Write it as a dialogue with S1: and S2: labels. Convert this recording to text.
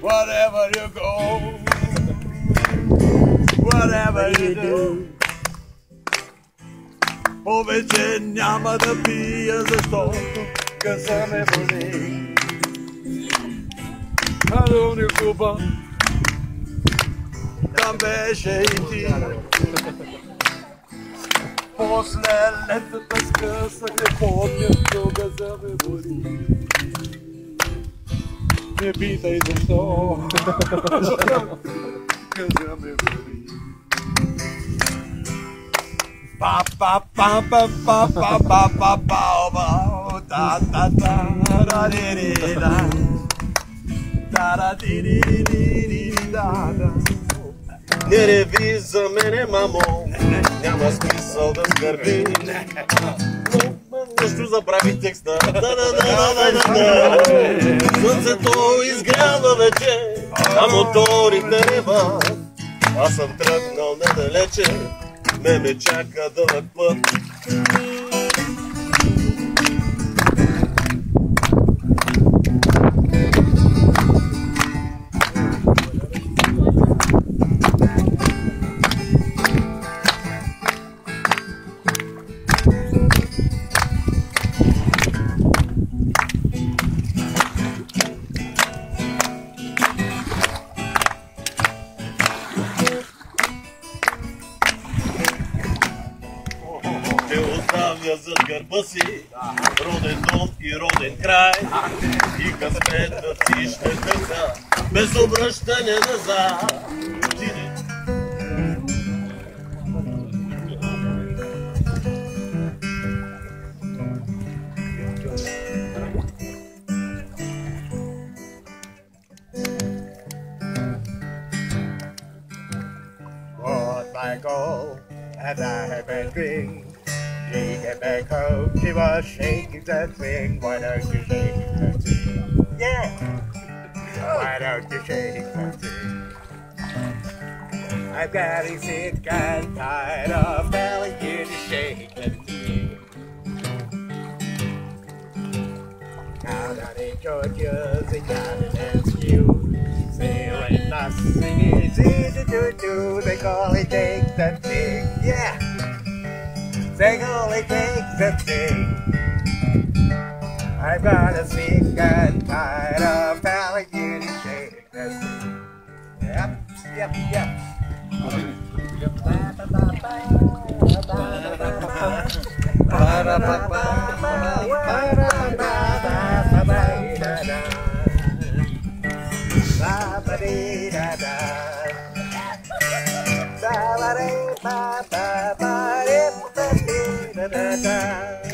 S1: Whatever you go, whatever you do. Povećenja, mada pije za sto, ga zame boli. Alô, meu Cuba. Também, gente. Poslelete descansa, ne pomnim koga za me boli. Ne pitaj zašto, koga za me boli. Pa pa pa pa pa pa pa pa pa pa pa pa pa pa pa pa pa pa pa
S2: Не реви за мене, мамо, няма смисъл да скърби. Но Нещо забравих текста. Да, да, да, да, да. Слънцето изгрява вече, а моторите реват. Аз съм тръгнал недалече, ме ме чака дълъг път. What garbası Roden
S1: dom i roden and I have been green. She came back home, she was shaking that thing. Why don't you shake that thing? Yeah! Why don't you shake that thing? I'm getting sick and tired of telling you to shake that thing. Now that in Georgia's a garden and you There ain't nothing easy to do. They call it take that thing. They only takes a day. I'm gonna sick and tired of telling you to shake this. Yep, yep, yep. ba ba ba ba da da.